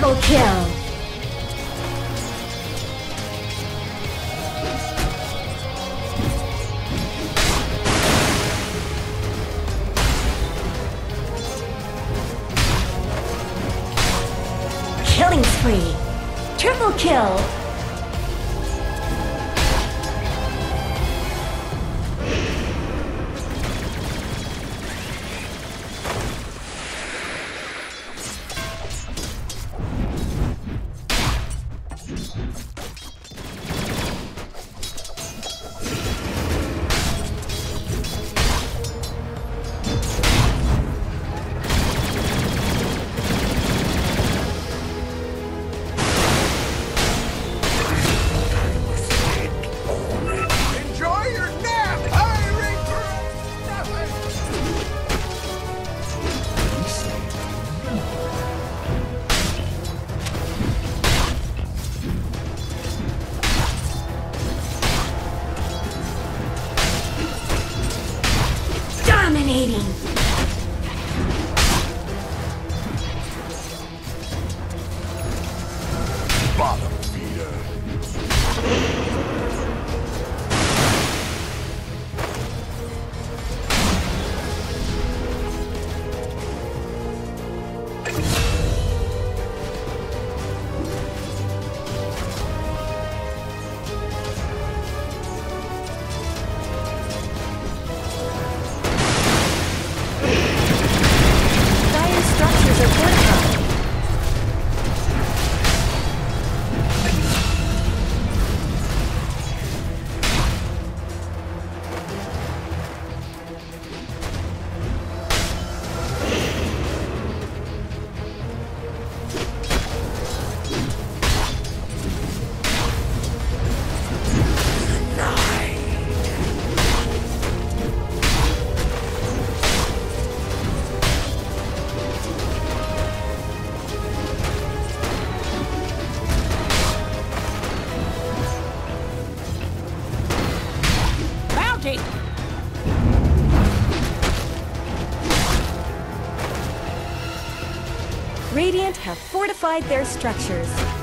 Double kill! Killing spree! Triple kill! Radiant have fortified their structures.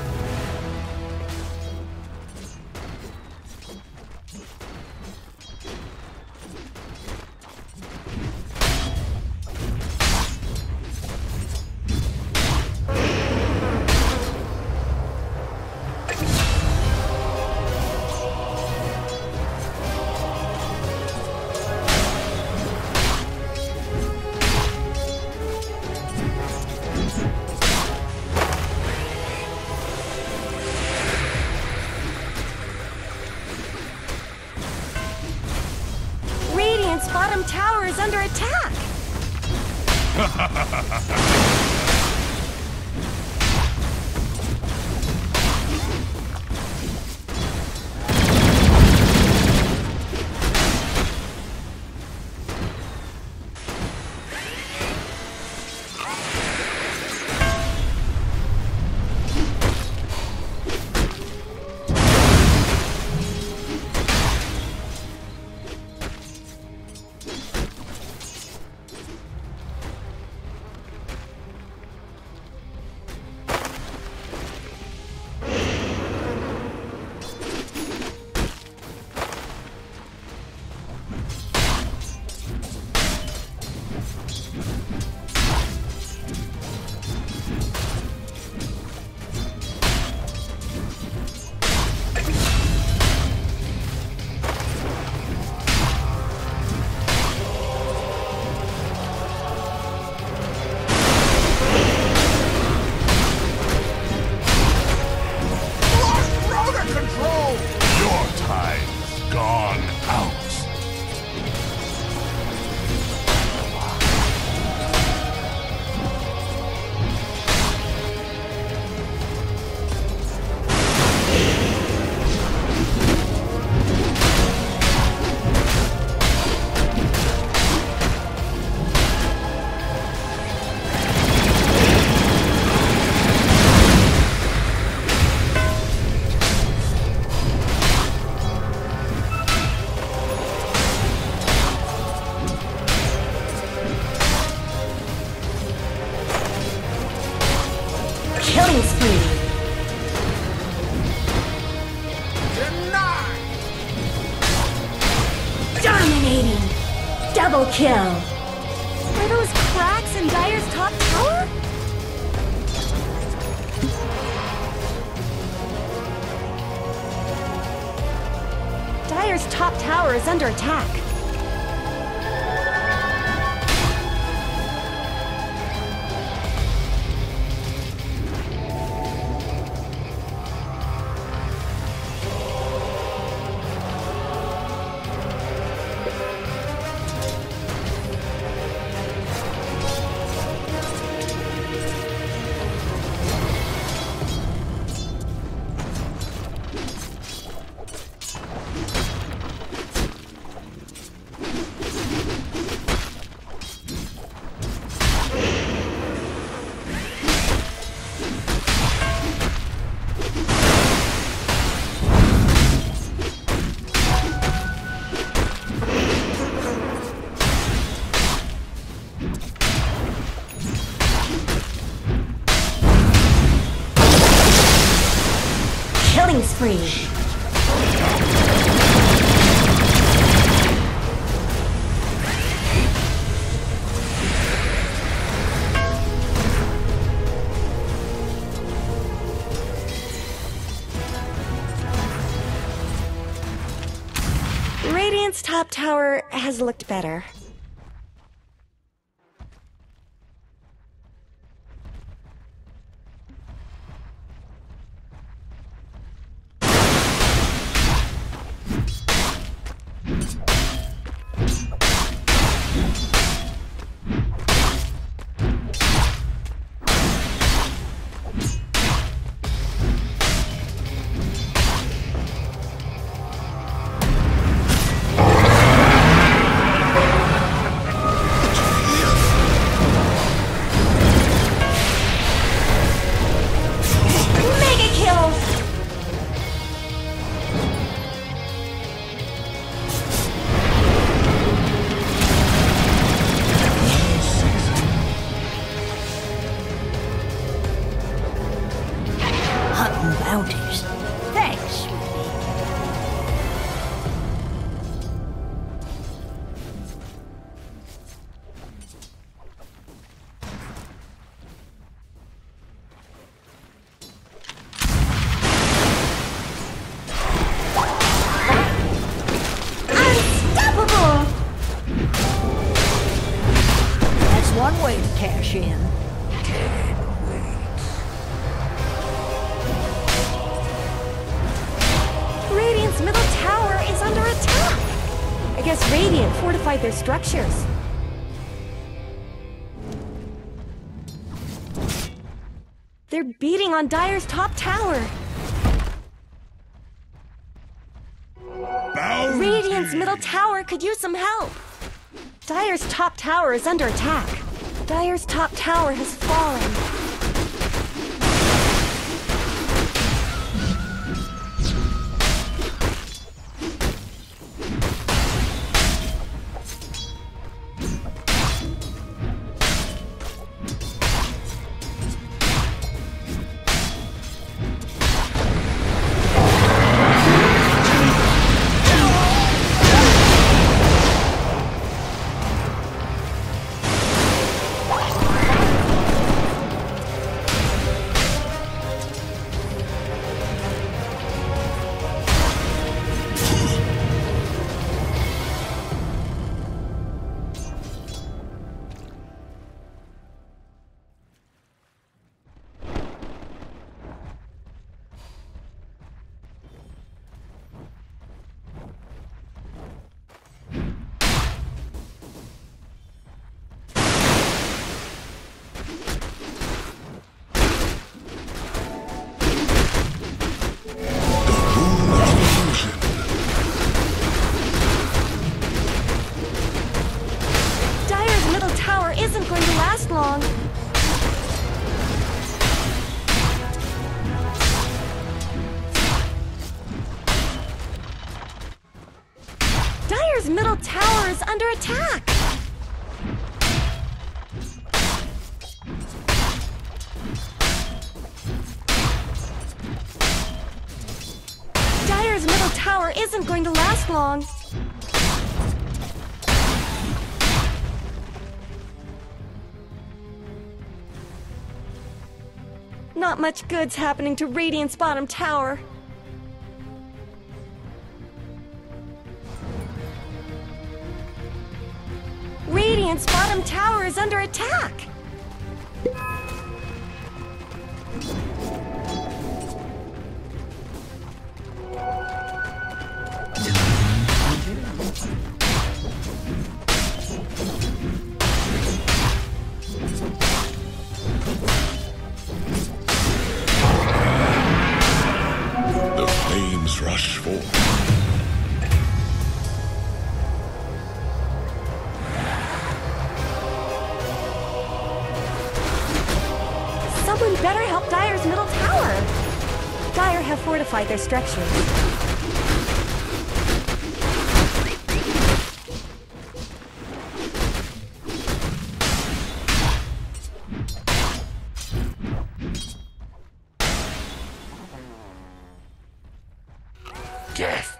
Killing spree. Denied! Dominating. Double kill. Are those cracks in Dire's top tower? Dire's top tower is under attack. Killing spree. Radiant's top tower has looked better. Bounties. On Dire's top tower. Bound Radiant's middle tower could use some help. Dire's top tower is under attack. Dire's top tower has fallen. Tower isn't going to last long. Not much good's happening to Radiant's bottom tower. Radiant's bottom tower is under attack! Their structures. Death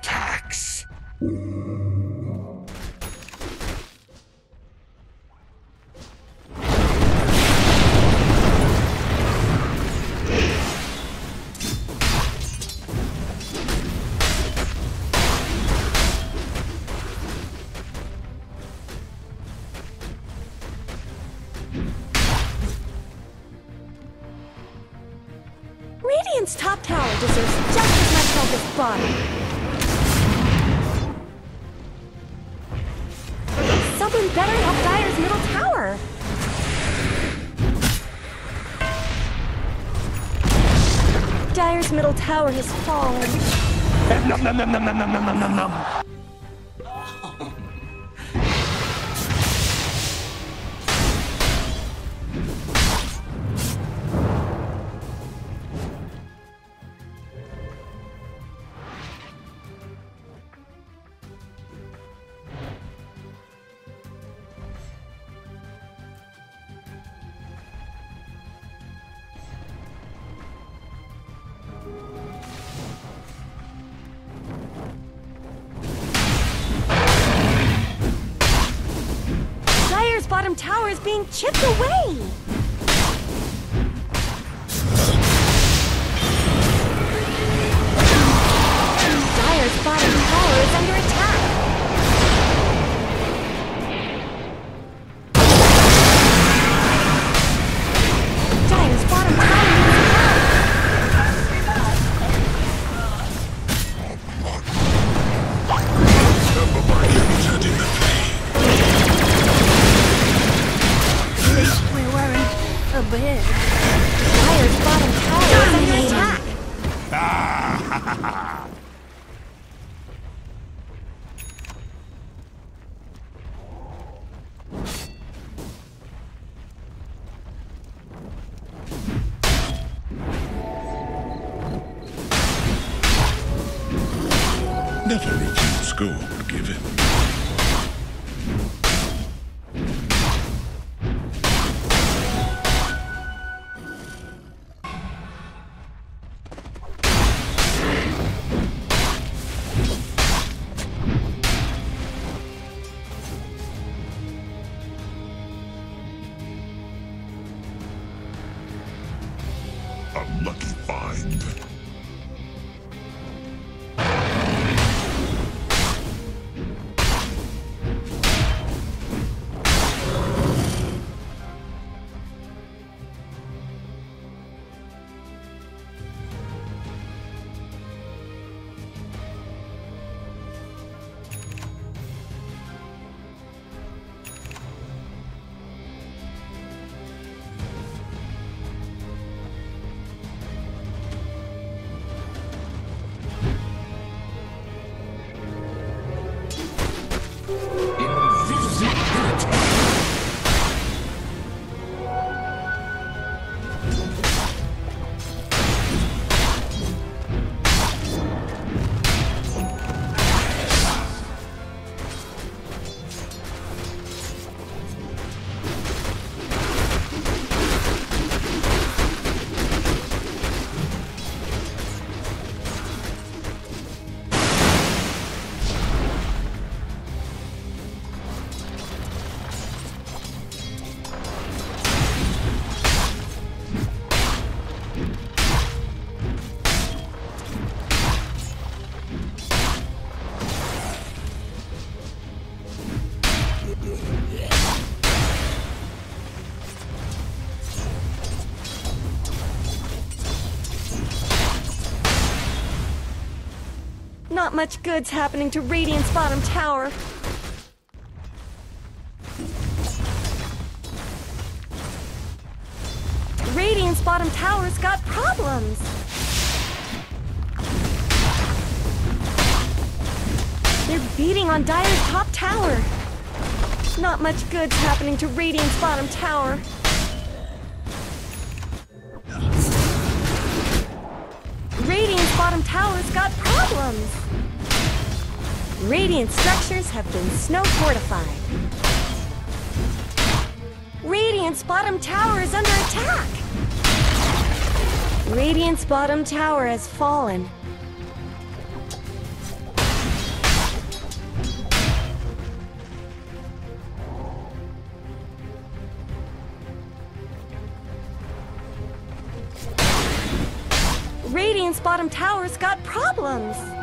Tower has fallen. Dire's bottom tower is being chipped away! Not much good's happening to Radiant's bottom tower. Radiant's bottom tower's got problems. They're beating on Dire's top tower. Not much good's happening to Radiant's bottom tower. Radiant's bottom tower's got problems. Radiant structures have been snow fortified. Radiant's bottom tower is under attack. Radiant's bottom tower has fallen. Radiant's bottom tower's got problems.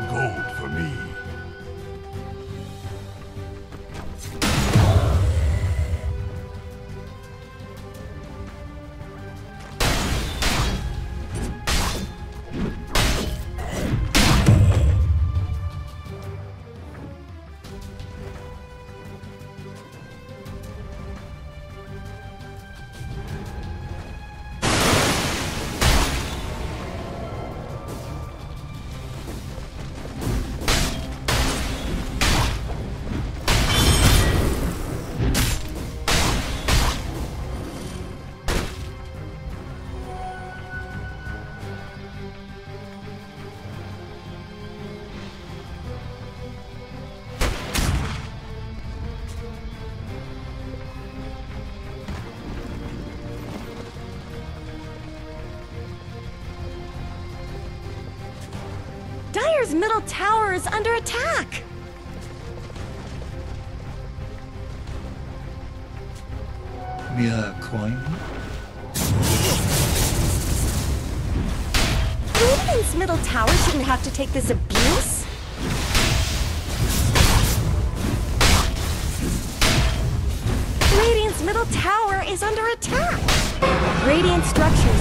Middle tower is under attack. Mere coin? Radiant's middle tower shouldn't have to take this abuse. Radiant's middle tower is under attack. Radiant structures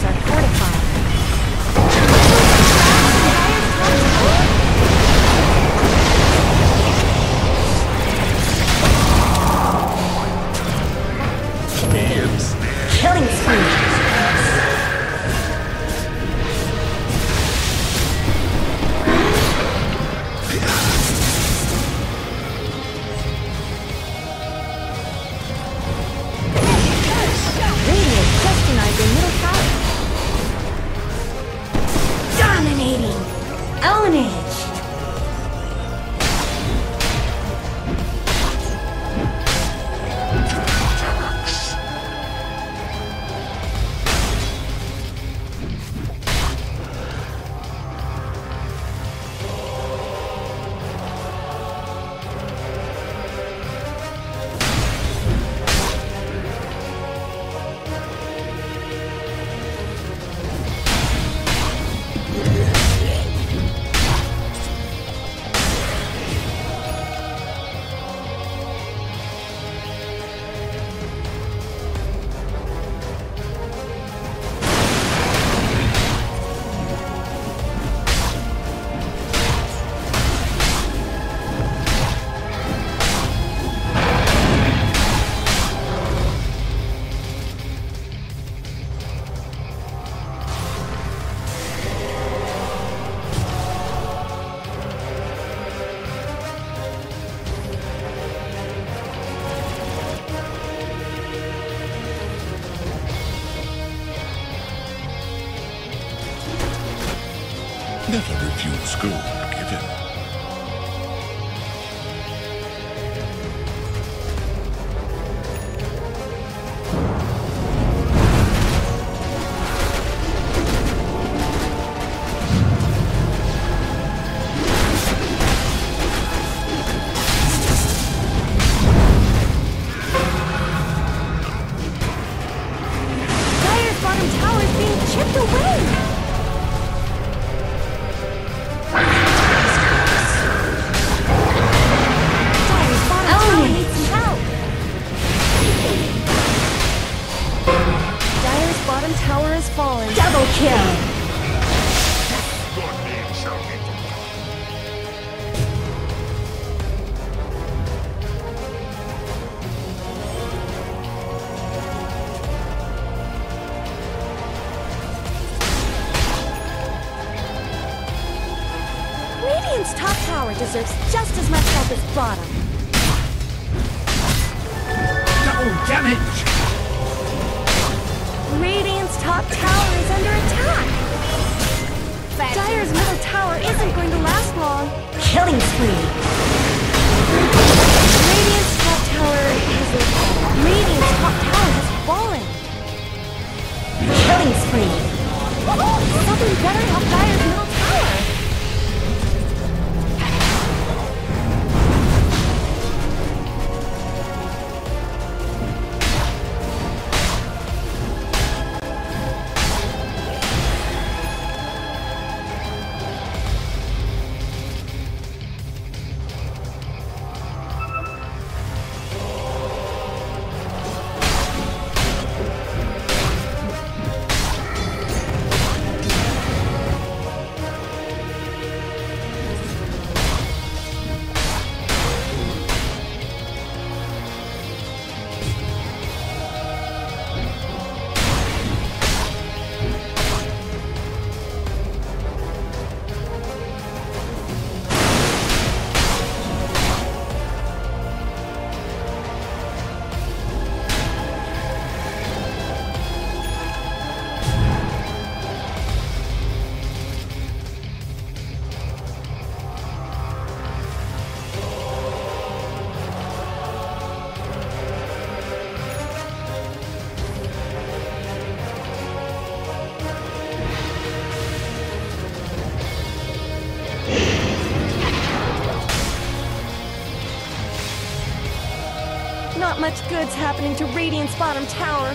much good's happening to Radiant's bottom tower.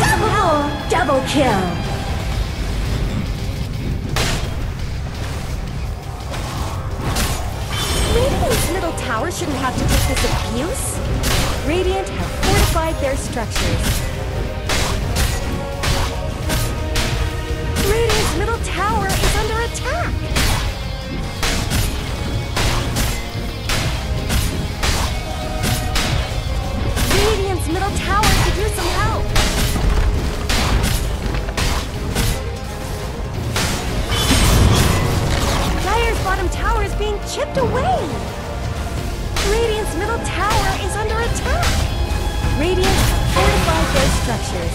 Double! Double kill! Radiant's middle tower shouldn't have to take this abuse. Radiant have fortified their structures. Radiant's middle tower is under attack. Middle tower could use some help! Dire's bottom tower is being chipped away! Radiant's middle tower is under attack! Radiant fortified their structures.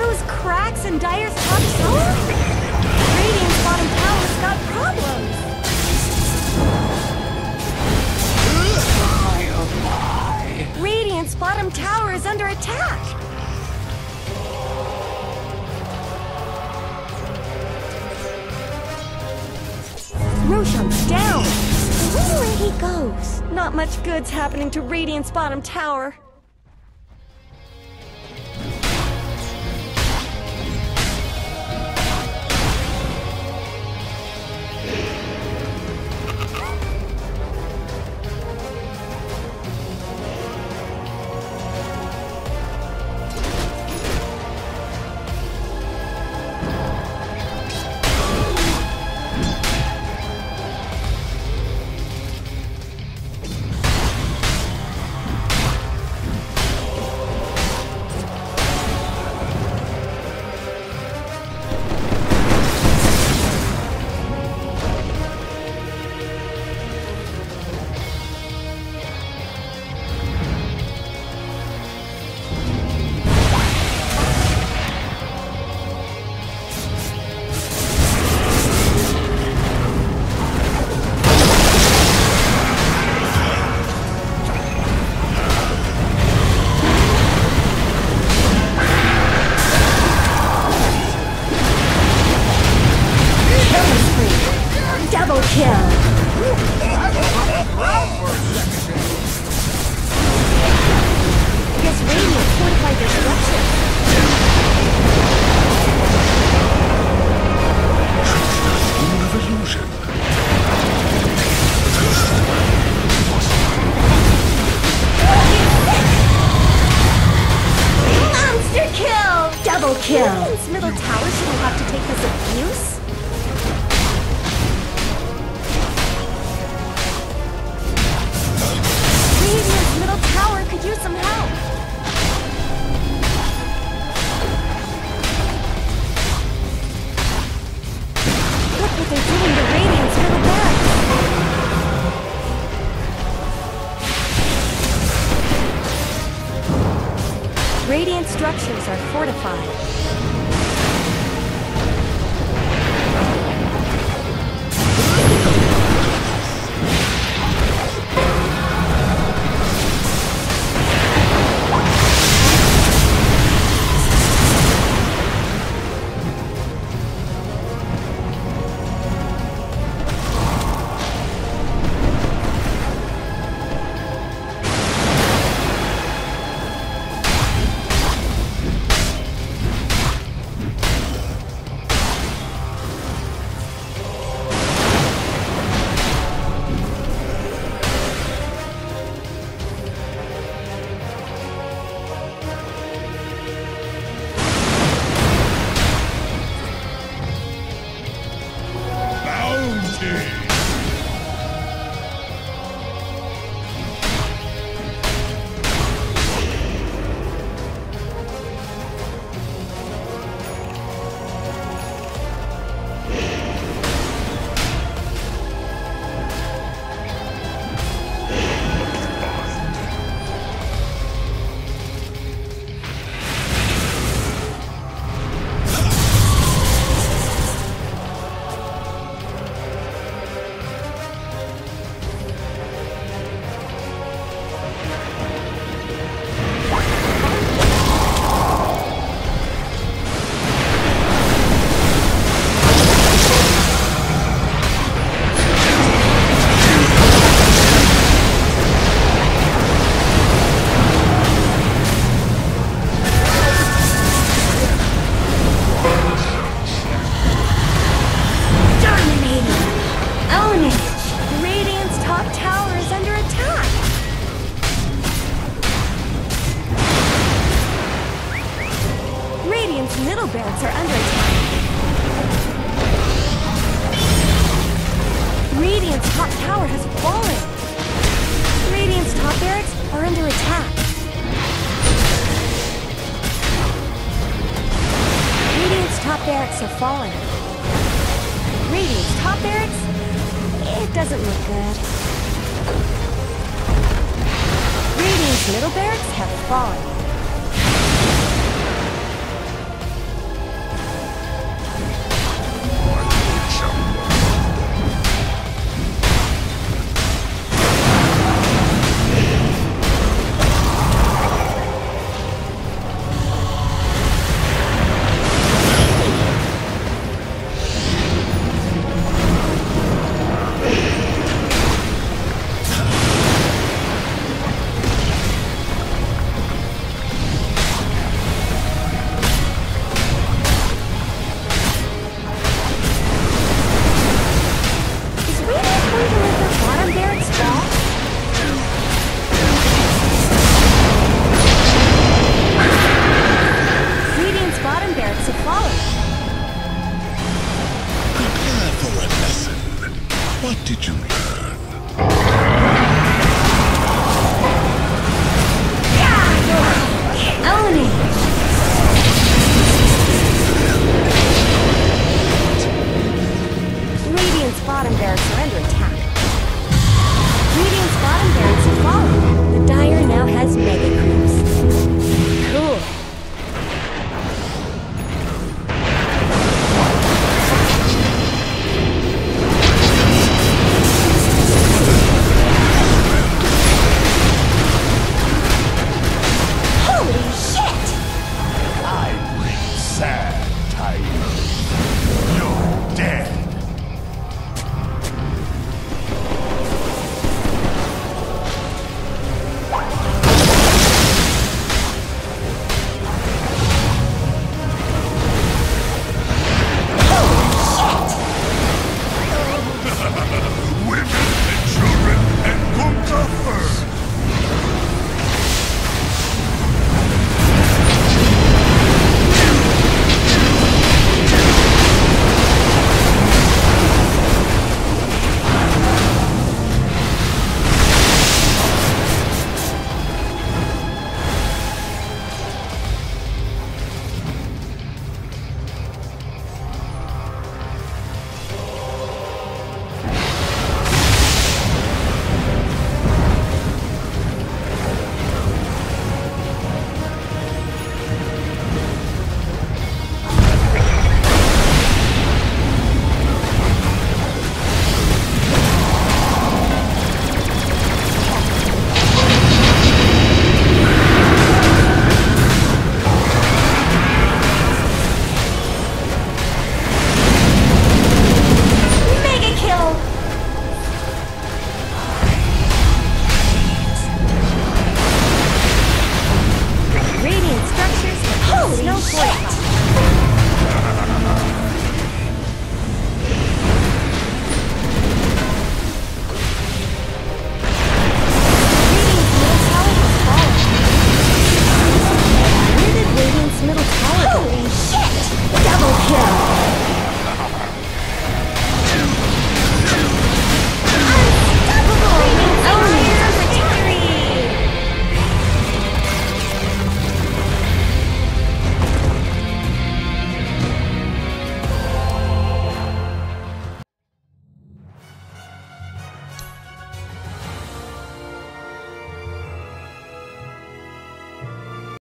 those cracks in Dire's top tower? Radiant's bottom tower's got problems! My, my. Radiant's bottom tower is under attack! Roshan's down! I wonder where he goes. Not much good's happening to Radiant's bottom tower. are fortified.